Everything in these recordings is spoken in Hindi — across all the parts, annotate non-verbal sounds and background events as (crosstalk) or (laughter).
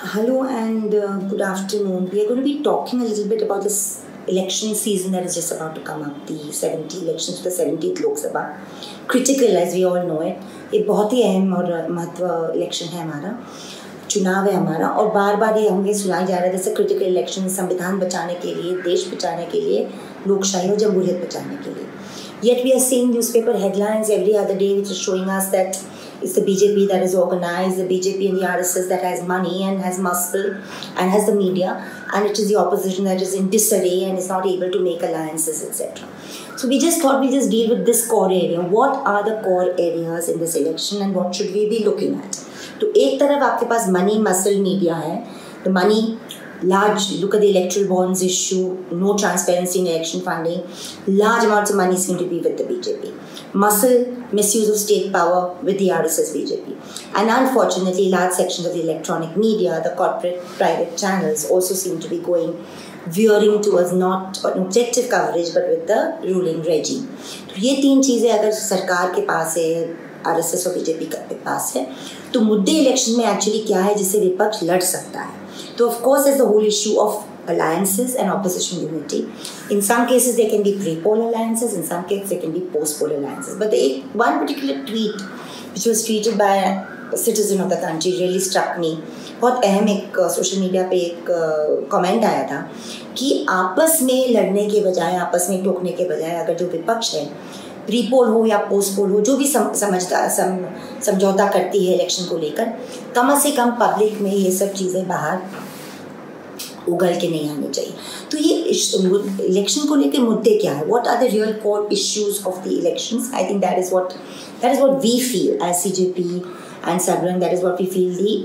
Hello and uh, good afternoon. We are going to be talking a little bit about this election season that is just about to come up, the 70 elections the 70th Lok Sabha. Critical as we all know it. ये बहुत ही अहम और महत्व इलेक्शन है हमारा चुनाव है हमारा और बार बार ये हमें सुनाई जा रहा है जैसे क्रिटिकल इलेक्शन संविधान बचाने के लिए देश बचाने के लिए लोकशाही और जमहूरियत बचाने के लिए Yet we are seeing newspaper headlines every other day which is showing us that it's the BJP that is organized, the BJP and the RSS that has money and has muscle and has the media, and it is the opposition that is in disarray and is not able to make alliances, etc. So we just thought we just deal with this core area. What are the core areas in this election and what should we be looking at? तो एक तरफ़ आपके पास मनी मसल मीडिया है the money large look at the electoral bonds issue, no transparency in election funding, large amounts of money seem to be with the BJP. Muscle misuse of state power with the RSS BJP. And unfortunately, large sections of the electronic media, the corporate private channels also seem to be going veering towards not an objective coverage but with the ruling regime. तो ये तीन चीज़ें अगर सरकार के पास है आरएसएस और बीजेपी के पास है तो मुद्दे इलेक्शन में एक्चुअली क्या है जिससे विपक्ष लड़ सकता है तो of course is the whole issue of alliances and opposition unity in some cases they can be pre poll alliances in some case they can be post poll alliances but एक one particular tweet which was tweeted by citizen of the country really struck me बहुत अहम एक सोशल uh, मीडिया पर एक कमेंट uh, आया था कि आपस में लड़ने के बजाय आपस में टोकने के बजाय अगर जो विपक्ष है प्री पोल हो या पोस्ट पोल हो जो भी सम, समझता सम, समझौता करती है इलेक्शन को लेकर कम से कम पब्लिक में ये सब चीज़ें बाहर उगल के नहीं आने चाहिए। तो ये इलेक्शन को लेकर मुद्दे क्या है? What are the real core issues of the election I think that is what that is what we feel as CJP and Sabrang that is what we feel the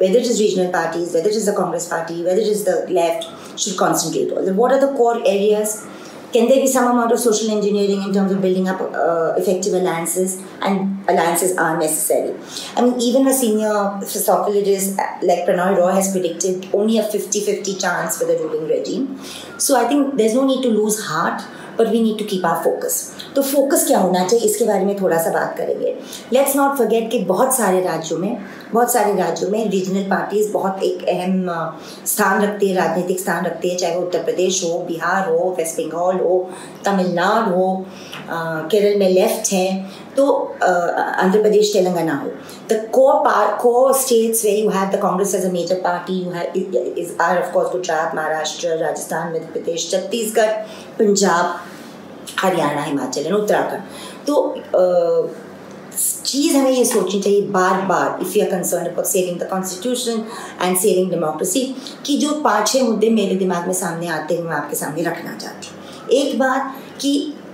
whether it is regional parties whether it is the congress party whether it is the left should concentrate on what are the core areas can there be some amount of social engineering in terms of building up uh, effective alliances? And alliances are necessary. I mean, even a senior sociologist like Pranoy Roy has predicted only a 50 50 chance for the ruling regime. So I think there's no need to lose heart, but we need to keep our focus. तो फोकस क्या होना चाहिए? इसके बारे में थोड़ा सा बात करेंगे। लेट्स नॉट फॉरगेट कि बहुत सारे राज्यों में बहुत सारे राज्यों में रीजनल पार्टीज़ बहुत एक अहम स्थान रखती है राजनीतिक स्थान रखती है चाहे वो उत्तर प्रदेश हो बिहार हो वेस्ट बंगाल हो तमिलनाडु हो केरल में लेफ़्ट है तो आंध्र प्रदेश तेलंगाना हो। The core core states where you have the Congress as a major party you have is are of course Gujarat, Maharashtra, Rajasthan, Madhya Pradesh, Chhattisgarh, Punjab Haryana Himachal and Uttarakhand. तो चीज़ हमें ये सोचनी चाहिए बार बार if you are concern about saving the constitution and saving democracy कि जो पाँच छः मुद्दे मेरे दिमाग में सामने आते हैं मैं आपके सामने रखना चाहती हूँ। एक बात कि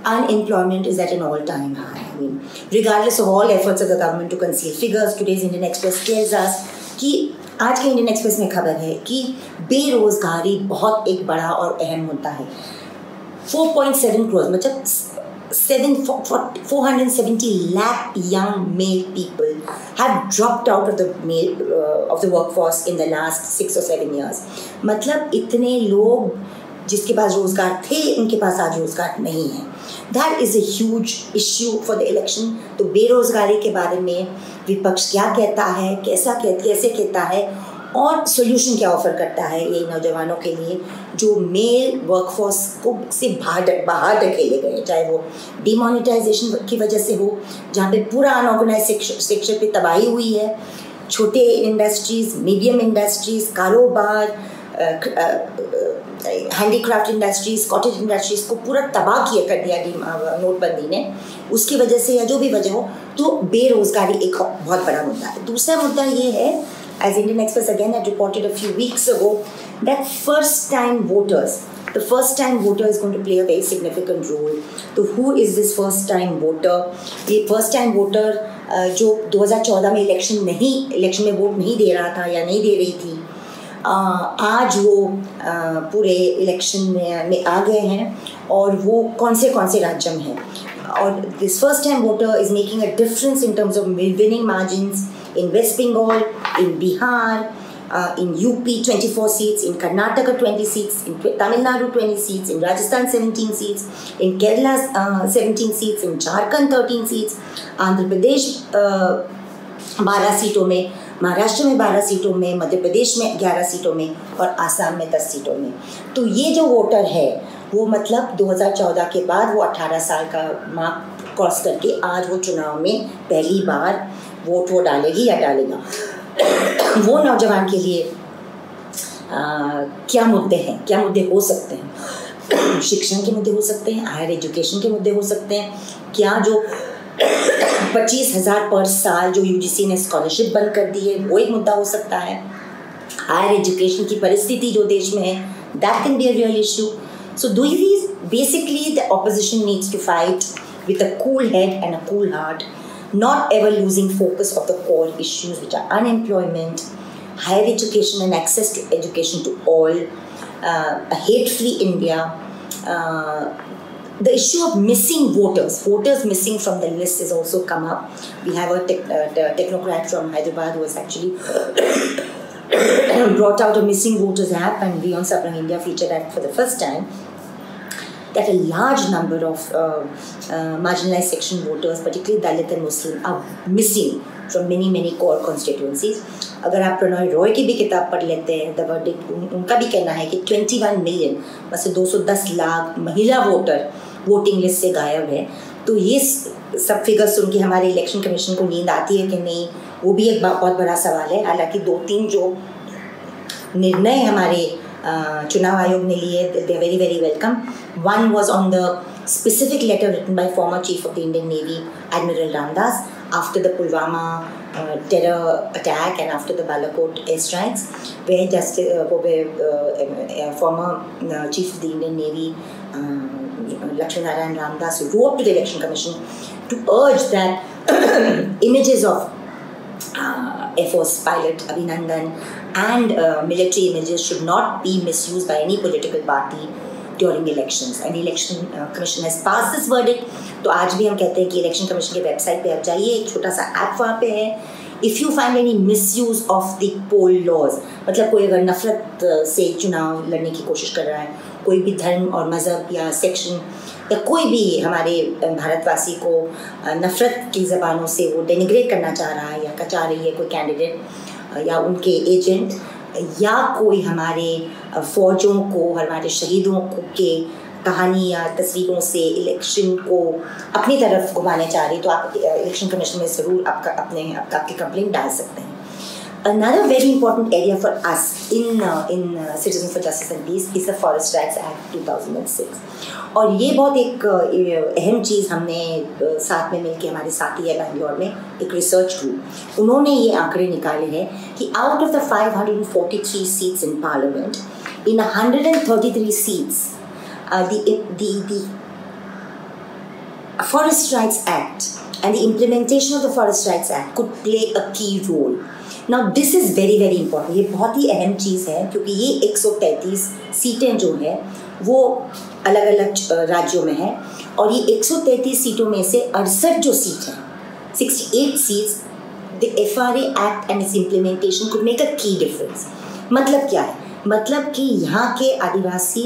unemployment is at an all-time high. I mean, regardless of all efforts of the government to conceal figures, today's Indian Express कि आज के इंडियन एक्सप्रेस में खबर है कि बेरोजगारी बहुत एक बड़ा और अहम मुद्दा है। Four point seven crores. मतलब 470 lakh young male people have dropped out of the male of the work workforce in the last six और सेवन ईयर्स मतलब इतने लोग जिसके पास रोज़गार थे उनके पास आज रोज़गार नहीं है। That is a issue for the election तो बेरोजगारी के बारे में विपक्ष क्या कहता है कैसा कह, कैसे कहता है और सोल्यूशन क्या ऑफ़र करता है ये नौजवानों के लिए जो मेल वर्कफोर्स को से बाहर बाहर ढकेले गए चाहे वो डिमोनिटाइजेशन की वजह से हो, जहाँ पे पूरा अनऑर्गेनाइज सेक्टर पे तबाही हुई है, छोटे इंडस्ट्रीज़ मीडियम इंडस्ट्रीज़ कारोबार हैंडीक्राफ्ट इंडस्ट्रीज़ कॉटेज इंडस्ट्रीज़ को पूरा तबाह किया कर दिया नोटबंदी ने। उसकी वजह से या जो भी वजह हो तो बेरोजगारी एक बहुत बड़ा मुद्दा है। दूसरा मुद्दा ये है as Indian Express again had reported a few weeks ago, that first time voters, the first time voter is going to play a very significant role. So who is this first time voter? The first time voter जो 2014 में इलेक्शन नहीं इलेक्शन में वोट नहीं दे रहा था या नहीं दे रही थी आज वो पूरे इलेक्शन में, में आ गए हैं और वो कौन से कौन से राज्य में हैं और this first time voter is making a difference in terms of winning margin in West Bengal, in Bihar, uh, in UP 24 seats, in Karnataka 20 seats, in Tamil Nadu 20 seats, in Rajasthan 17 seats, in Kerala uh, 17 seats, in Jharkhand 13 seats, Andhra Pradesh uh, 12 सीटों में महाराष्ट्र में 12 सीटों में मध्य प्रदेश में 11 सीटों में और आसाम में 10 सीटों में तो ये जो वोटर है वो मतलब 2014 के बाद वो 18 साल का मार्क क्रॉस करके आज वो चुनाव में पहली बार वोट वो डालेगी या डालेगा वो नौजवान के लिए आ, क्या मुद्दे हैं? क्या मुद्दे हो सकते हैं? शिक्षण के मुद्दे हो सकते हैं हायर एजुकेशन के मुद्दे हो सकते हैं। क्या जो पच्चीस हज़ार पर साल जो यूजीसी ने स्कॉलरशिप बंद कर दी है वो एक मुद्दा हो सकता है? हायर एजुकेशन की परिस्थिति जो देश में है that can be a real issue so these basically the opposition needs to fight with a cool head and a cool not ever losing focus of the core issues which are unemployment, higher education and access to education to all, uh, a hate-free India, uh, the issue of missing voters, voters missing from the list has also come up. We have a uh, technocrat from Hyderabad who has actually (coughs) brought out a missing voters app and we on Sabrang India featured that for the first time that a large number of uh, uh, marginalized section voters, particularly Dalit and Muslim, are missing from many many core constituencies. अगर आप प्रणॉय रॉय की भी किताब पढ़ लेते हैं द वर्डिक्ट उनका भी कहना है कि 21 मिलियन में से 210 लाख महिला वोटर वोटिंग लिस्ट से गायब है तो ये सब फिगर्स सुन के हमारे इलेक्शन कमीशन को नींद आती है कि नहीं वो भी एक बहुत बड़ा सवाल है हालाँकि दो तीन जो निर्णय हमारे Uh, Chunav Aayog ne they are very, very welcome. One was on the specific letter written by former Chief of the Indian Navy, Admiral Ramdas, after the Pulwama uh, terror attack and after the Balakot airstrikes, where, just, uh, where uh, uh, former uh, Chief of the Indian Navy, Lakshminarayan Ramdas, wrote to the Election Commission to urge that (coughs) images of Air Force pilot Abhinandan and uh, military images should not be misused by any political party during elections. And election uh, commission has passed this verdict. तो आज भी हम कहते हैं कि इलेक्शन कमीशन के वेबसाइट पे आप जाइए एक छोटा सा ऐप वहाँ पे है। If you find any misuse of the poll laws मतलब कोई अगर नफरत से चुनाव लड़ने की कोशिश कर रहा है कोई भी धर्म और मज़हब या सेक्शन या कोई भी हमारे भारतवासी को नफ़रत की ज़बानों से वो डेनिग्रेट करना चाह रहा है या कचा रही है कोई कैंडिडेट या उनके एजेंट, या कोई हमारे फौजों को, हमारे शहीदों को कहानी या तस्वीरों से इलेक्शन को अपनी तरफ़ घुमाने चाह रही तो आप इलेक्शन कमीशन में ज़रूर आपका अपने, आपका आपकी कंप्लेंट डाल सकते हैं। another very important area for us in uh, in uh, Citizens for Justice and Peace is the Forest Rights Act 2006. और ये बहुत एक uh, अहम चीज़ हमने uh, साथ में मिलकर हमारे साथी है बैंगलोर में एक रिसर्च ग्रुप उन्होंने ये आंकड़े निकाले हैं कि out of the 543 seats in parliament in 133 seats the forest rights act and the implementation of the Forest Rights Act could play a key role. Now this is very very important ये बहुत ही अहम चीज़ है, क्योंकि ये 133 सीटें जो हैं, वो अलग अलग राज्यों में हैं और ये 133 सीटों में से अड़सठ जो सीट हैं 68 seats the F R act and its implementation could make a key difference मतलब क्या है? मतलब कि यहाँ के आदिवासी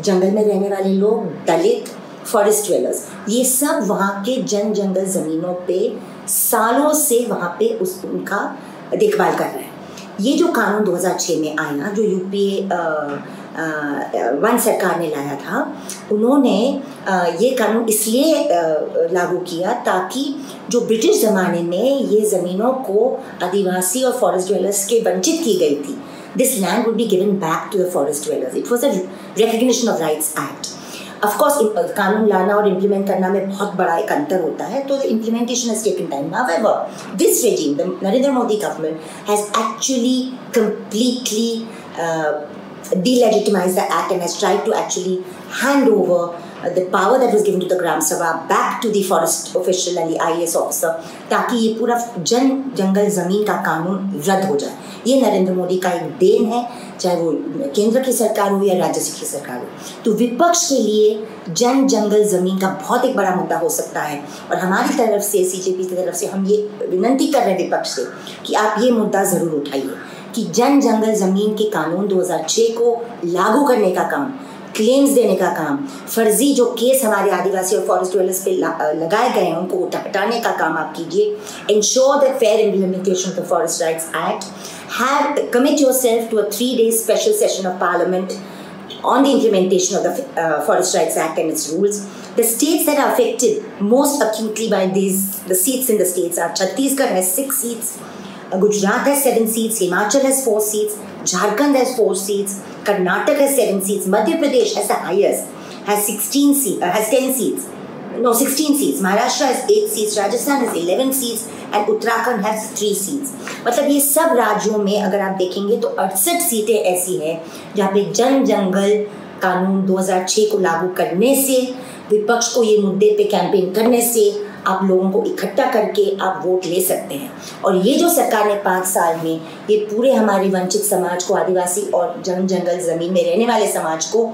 जंगल में रहने वाले लोग, दलित फॉरेस्ट ड्वेलर्स ये सब वहाँ के जन जंगल ज़मीनों पे सालों से वहाँ पे उस उनका देखभाल कर रहे हैं। ये जो कानून 2006 में आया, जो यूपीए वन सरकार ने लाया था, उन्होंने ये कानून इसलिए लागू किया ताकि जो ब्रिटिश ज़माने में ये ज़मीनों को आदिवासी और फॉरेस्ट ड्वेलर्स के वंचित की गई थी this land would be given back to the forest dwellers it was a recognition of rights act of course कानून लाना और इम्प्लीमेंट करना में बहुत बड़ा एक अंतर होता है तो implementation has taken time however this regime the Narendra Modi government has actually completely delegitimize the act and has tried to actually hand over power that was given to the Gram Sabha back to the forest official and the IAS officer, ताकि ये पूरा जन जंगल ज़मीन का कानून रद्द हो जाए। ये नरेंद्र मोदी का एक देन है, चाहे वो केंद्र की सरकार हो या राज्य की सरकार हो। तो विपक्ष के लिए जन जंगल ज़मीन का बहुत एक बड़ा मुद्दा हो सकता है। और हमारी तरफ़ से सी की तरफ़ से हम ये विनंती कर रहे हैं विपक्ष से कि आप ये मुद्दा ज़रूर उठाइए कि जन जंगल ज़मीन के कानून 2006 को लागू करने का काम क्लेम्स देने का काम, फर्जी जो केस हमारे आदिवासी और फॉरेस्ट ड्वेलर्स पे लगाए गए हैं, उनको हटाने का काम आप कीजिए। Ensure the fair implementation of the forest rights act have commit yourself to a three days special session of parliament on the implementation of the forest rights act and its rules the states that are affected most acutely by these the seats in the states are Chhattisgarh है सिक्स सीट्स गुजरात है seven seats Himachal has four seats Jharkhand has four seats Karnataka has seven seats, Madhya Pradesh has the highest, has 16 seats, uh, has 10 seats. No, 16 seats. Maharashtra has 8 seats, Rajasthan has 11 seats, and Uttarakhand has three seats मतलब ये सब राज्यों में अगर आप देखेंगे तो अड़सठ सीटें ऐसी हैं जहाँ पे जन जंगल कानून 2006 को लागू करने से विपक्ष को ये मुद्दे पे कैंपेन करने से आप लोगों को इकट्ठा करके आप वोट ले सकते हैं। और ये जो सरकार ने पाँच साल में ये पूरे हमारे वंचित समाज को, आदिवासी और जंग जंगल ज़मीन में रहने वाले समाज को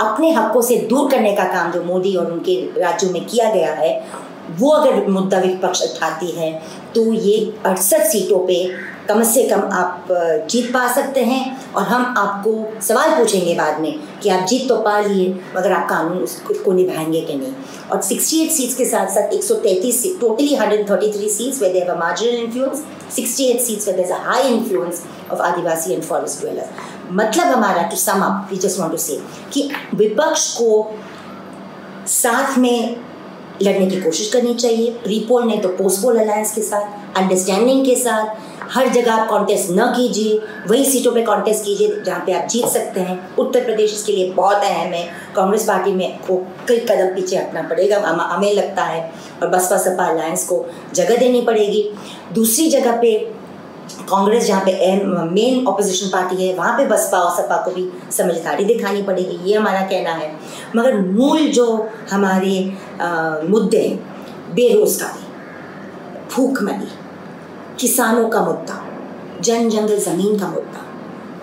अपने हकों से दूर करने का काम जो मोदी और उनके राज्यों में किया गया है, वो अगर मुद्दा विपक्ष उठाती है तो ये अड़सठ सीटों पे कम से कम आप जीत पा सकते हैं और हम आपको सवाल पूछेंगे बाद में कि आप जीत तो पा लिए, मगर आप कानून उसको निभाएँगे कि नहीं? और 68 सीट्स के साथ साथ 133 seat totally 133 seats were they marginal influence 68 seats there a high influence of adivasi and forest dweller मतलब हमारा to sum up we just want to say कि विपक्ष को साथ में लड़ने की कोशिश करनी चाहिए प्रीपोल नहीं तो पोस्टपोल अलायंस के साथ अंडरस्टैंडिंग के साथ, हर जगह आप कॉन्टेस्ट न कीजिए, वही सीटों पे कॉन्टेस्ट कीजिए जहाँ पे आप जीत सकते हैं। उत्तर प्रदेश इसके लिए बहुत अहम है। कांग्रेस पार्टी में को कई कदम पीछे हटना पड़ेगा, हमें लगता है। और बसपा सपा अलायंस को जगह देनी पड़ेगी। दूसरी जगह पे कांग्रेस जहाँ पे मेन ऑपोजिशन पार्टी है वहाँ पे बसपा और सपा को भी समझदारी दिखानी पड़ेगी ये हमारा कहना है। मगर मूल जो हमारे आ, मुद्दे हैं बेरोजगारी भूखमरी किसानों का मुद्दा जन जंगल ज़मीन का मुद्दा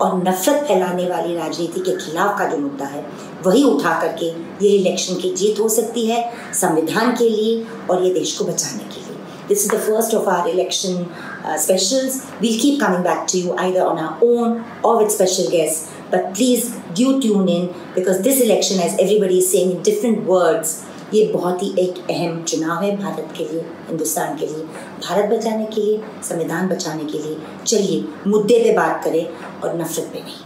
और नफरत फैलाने वाली राजनीति के खिलाफ का जो मुद्दा है वही उठा करके ये इलेक्शन की जीत हो सकती है संविधान के लिए और ये देश को बचाने के लिए। This is the first of our election uh, specials. We'll keep coming back to you either on our own or with special guests. But please do tune in because this election, as everybody is saying in different words, ये बहुत ही एक अहम चुनाव है भारत के लिए हिंदुस्तान के लिए भारत बचाने के लिए संविधान बचाने के लिए चलिए मुद्दे पे बात करें और नफरत पे नहीं